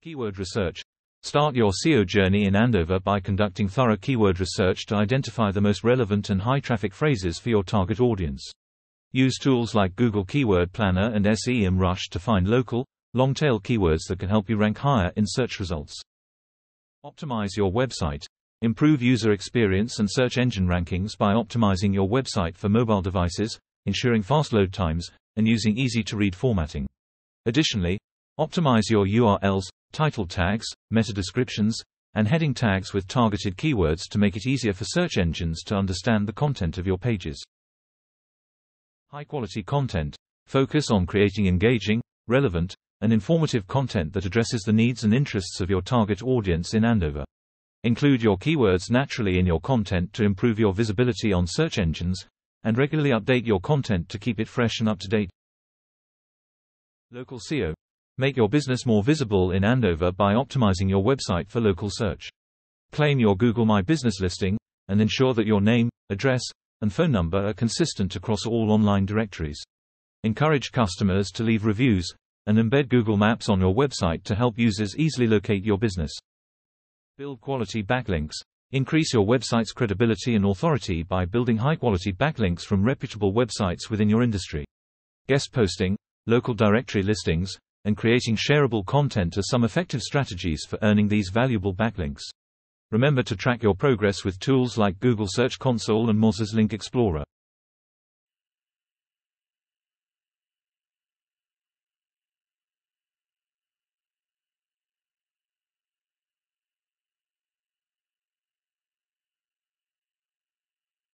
Keyword research. Start your SEO journey in Andover by conducting thorough keyword research to identify the most relevant and high traffic phrases for your target audience. Use tools like Google Keyword Planner and SEMrush to find local, long-tail keywords that can help you rank higher in search results. Optimize your website. Improve user experience and search engine rankings by optimizing your website for mobile devices, ensuring fast load times, and using easy-to-read formatting. Additionally, optimize your URLs, title tags, meta descriptions, and heading tags with targeted keywords to make it easier for search engines to understand the content of your pages. High-quality content. Focus on creating engaging, relevant, and informative content that addresses the needs and interests of your target audience in Andover. Include your keywords naturally in your content to improve your visibility on search engines, and regularly update your content to keep it fresh and up to date. Local SEO. Make your business more visible in Andover by optimizing your website for local search. Claim your Google My Business listing, and ensure that your name, address, and phone number are consistent across all online directories. Encourage customers to leave reviews, and embed Google Maps on your website to help users easily locate your business. Build quality backlinks. Increase your website's credibility and authority by building high-quality backlinks from reputable websites within your industry. Guest posting, local directory listings, and creating shareable content are some effective strategies for earning these valuable backlinks. Remember to track your progress with tools like Google Search Console and Mozilla Link Explorer.